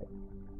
Perfect